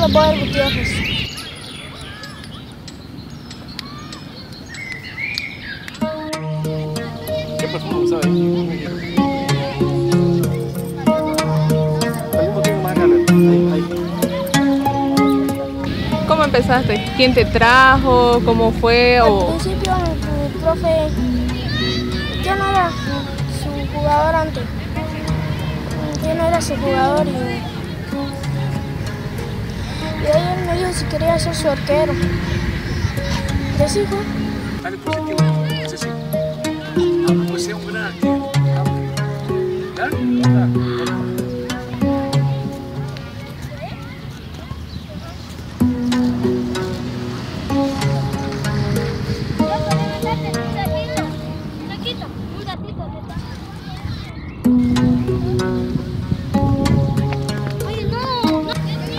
los Boyer Gutiérrez. ¿Qué perfume usaba ahí? Hay un poquito más grande. Ahí, ahí. ¿Cómo empezaste? ¿Quién te trajo? ¿Cómo fue? Al O... principio mi, mi profe, yo no era su jugador antes. Yo no era su jugador y, y él me dijo si quería ser su arquero. Yo sí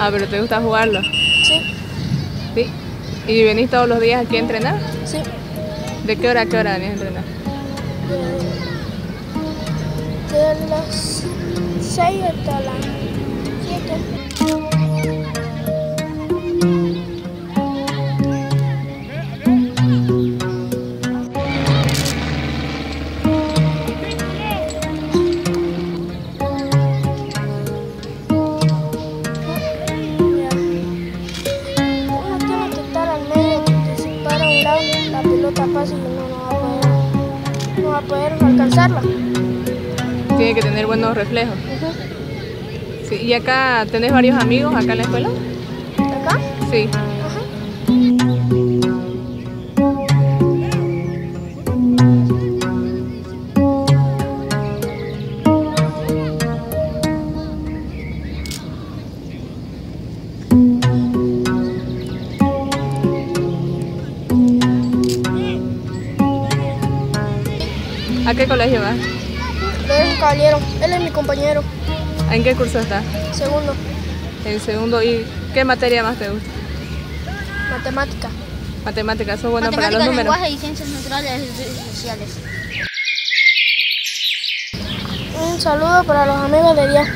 Ah, pero te gusta jugarlo. Sí, ¿Sí? ¿Y venís todos los días aquí a entrenar? sí. ¿De qué hora a qué hora venís a entrenar? De, de las 6 hasta las y uno no va a poder, no va a poder alcanzarla. Tiene que tener buenos reflejos. Sí. ¿Y acá tenés varios amigos acá en la escuela? ¿Acá? Sí. Ajá. ¿A qué colegio vas? Es un caballero, él es mi compañero, ¿En qué curso estás? segundo, En segundo. ¿Y qué materia más te gusta? matemática. Matemáticas. ¿Sos bueno para los números? lenguaje y ciencias naturales y sociales. Un saludo para los amigos de Díaz.